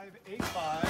585